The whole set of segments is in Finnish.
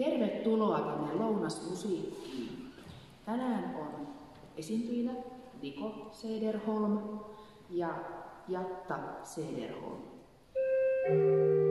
Tervetuloa tänne Lounasmusiikkiin. Tänään on esiintyjinä Diko Sederholm ja Jatta Sederholm. haalenee.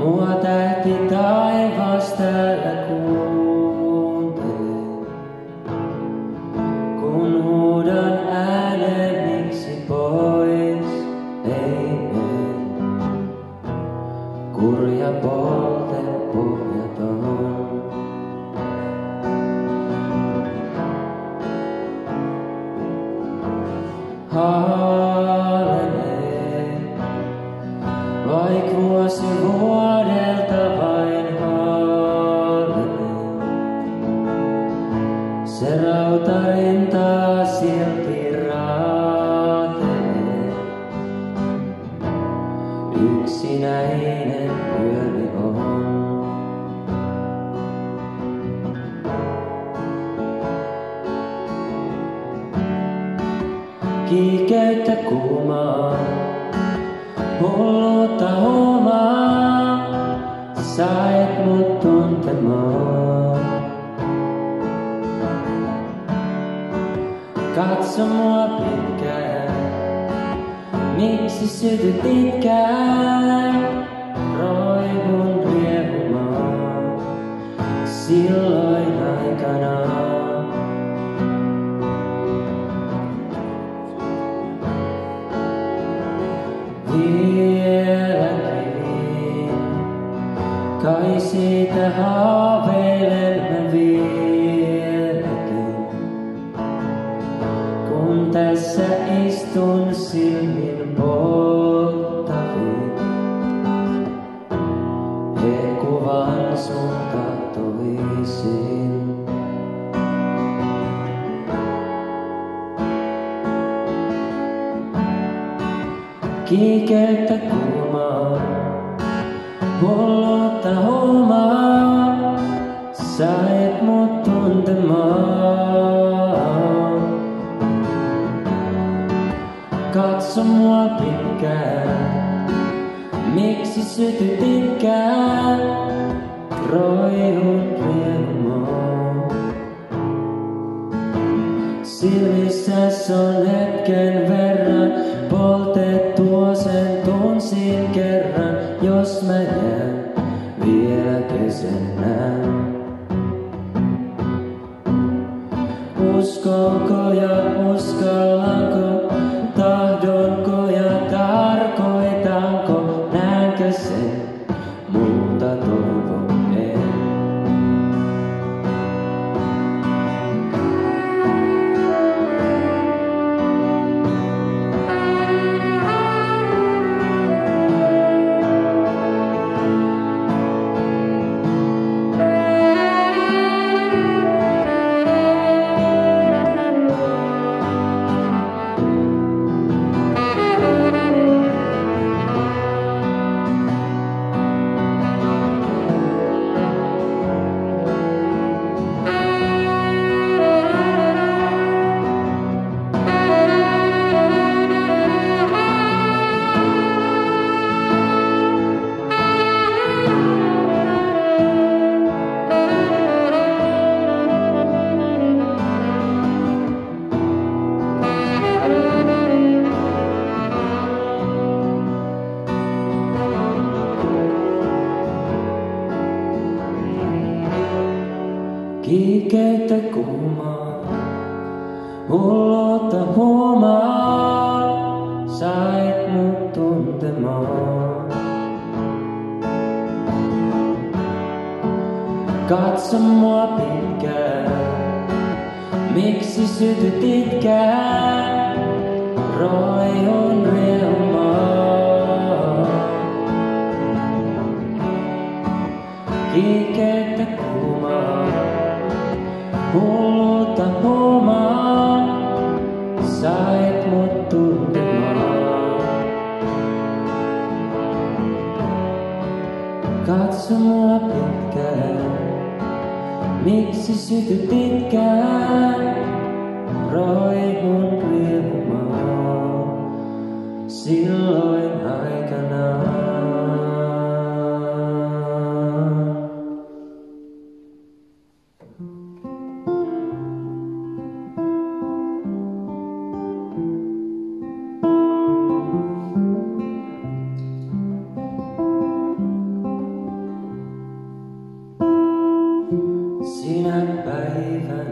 Mua tähti taivaas täällä kuuluu. Yksinäinen yöni on. Kiikeyttä kuumaa, hulluutta huomaa, sait mut tuntemaan. Katso mua miksi sytyt itkään? Roihun riehumaan, silloin aikanaan. Vieläkin, kai siitä haaveilen Katso mua pitkään, miksi sytyt itkään, roihun riemumaan. Silmissäs on hetken verran poltettua sen tunsin kerran, jos mä jään vielä kesänään. Uskonko ja uskallanko, miksi sytyt itkään, heaven.